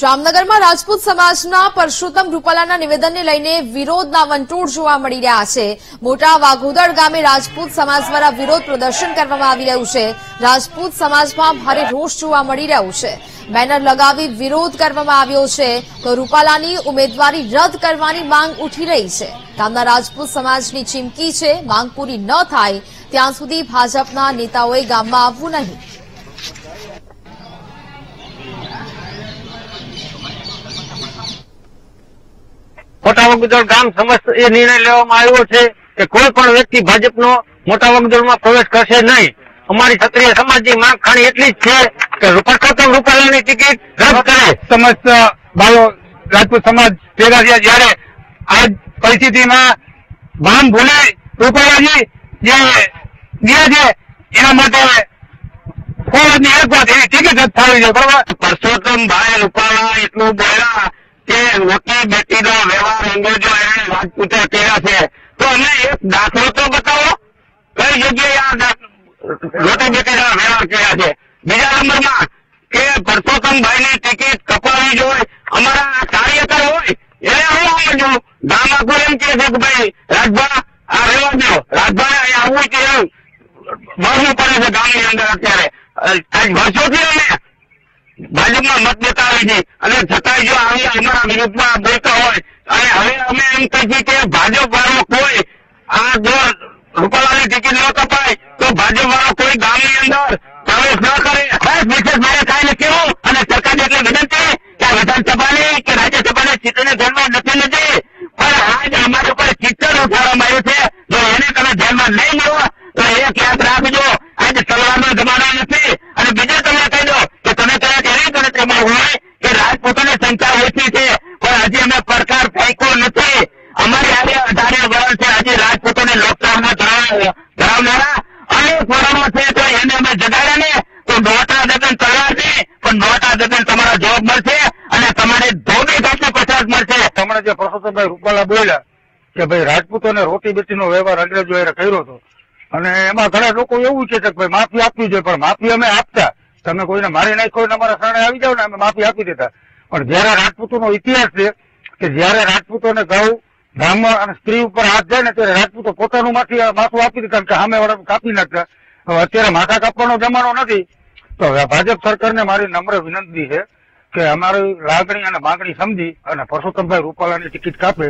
જામનગરમાં રાજપૂત સમાજના પરસોત્તમ રૂપાલાના નિવેદનને લઈને વિરોધના વંટોળ જોવા મળી રહ્યા છે. મોટા વાઘોદડ ગામે રાજપૂત સમાજ દ્વારા વિરોધ પ્રદર્શન કરવામાં આવી રહ્યું છે. રાજપૂત સમાજમાં ભારે રોષ જોવા મળી રહ્યું છે. બેનર લગાવી વિરોધ કરવામાં આવ્યો છે તો રૂપાલાની ઉમેદવારી રદ કરવાની માંગ ઉઠી રહી છે. ગામના રાજપૂત સમાજની ચીમકી છે. માંગ પૂરી ન થાય. ત્યાં સુધી ભાજપના નેતાઓએ ગામમાં આવવું નહીં. મોટા વગદોળ ગામ સમસ્ત એ નિર્ણય લેવામાં આવ્યો છે કે કોઈ પણ વ્યક્તિ ભાજપનો મોટા વગદોળમાં પ્રવેશ કરશે નહીં. અમારી ક્ષત્રિય સમાજની માંગ ખાણી એટલી જ છે કે પરસોત્તમ રૂપાલાની ટિકિટ રદ કરે. સમસ્ત ભાઈઓ રાજપૂત સમાજ ભેગા થયા જયારે આ પરિસ્થિતિમાં ભાન ભૂલે રૂપાલાજી જે ગયા છે એના માટે કોર્ટની એક વાત એની ટિકિટ રદ થવી છે બરોબર? પરસોત્તમ ભાઈ રૂપાલા એટલું બોલ્યા કે મોટી બેટીનો અંગ્રેજો એને રાજપૂતો કર્યા છે. તો અમને એક દાખલો તો બતાવો. કઈ જગ્યાએ આ રોટી બેટીના વેરા કર્યા છે. બીજા નંબરમાં કે પરસોત્તમ ભાઈની ટિકિટ કપાવી જોઈએ અમારા કાર્યકર હોય, એને હું સમજુ ગામ આખું એમ કે છે કે ભાઈ, રાજભા, આ રહેવા દો. રાજભા અહીંયા કે એમ. ભરવું પડે છે ગામની અંદર અત્યારે. આજ વર્ષોથી અમે ભાજપમાં મત બતાવી છે. અને છતાંય જો આવી અમારા વિરુદ્ધમાં બોલતા હોય અને હવે અમે એમ કહીએ કે ભાજપ વાળો કોઈ આ જો રૂપાલાની ટિકિટ ન કપાય, તો ભાજપ વાળો કોઈ ગામની અંદર પ્રવેશ ન કરે. બસ વિશેષ મારે કાંઈ નથી કેવું અને સરકારને એટલે વિનંતી કે વિધાનસભાની કે રાજ્યસભાની ચૂંટણી ધ્યાનમાં નથી લીધી. પણ આજ અમારા ઉપર ચિત્ર ઉઠાવવામાં આવ્યું છે. જો એને તમે ધ્યાનમાં નહીં લો, તો એક યાદ ધરાવનારા અનેક ફોરમો છે તો એને અમે જગાડ્યા ને તો નોટા દગન તલવાર છે પણ નોટા દગન તમારો જોબ મળશે અને તમારે ધોબી ઘાટનો પચાસ મળશે. હમણાં જે પરસોત્તમભાઈ રૂપાલા બોલ્યા કે ભાઈ રાજપૂતોને રોટી બેટીનો વ્યવહાર અંગ્રેજો હારે કર્યો હતો. અને એમાં ઘણા લોકો એવું છે કે ભાઈ માફી આપવી જોઈએ, પણ માફી અમે આપતા. તમે કોઈને મારી નાખ્યો ને અમારા શરણે આવી જાવ ને અમે માફી આપી દેતા. પણ જયારે રાજપૂતોનો ઇતિહાસ છે કે જયારે રાજપૂતોને ગૌ બ્રાહ્મણ અને સ્ત્રી ઉપર હાથ જાય ને ત્યારે રાજપૂતો પોતાનું માથું માથું આપી દેતા કે સામે વાળા કાપી નાખતા અત્યારે માથા કાપવાનો જમાનો નથી. તો ભાજપ સરકારને મારી નમ્ર વિનંતી છે કે અમારી લાગણી અને માંગણી સમજી અને પરસોત્તમભાઈ રૂપાલાની ટિકિટ કાપે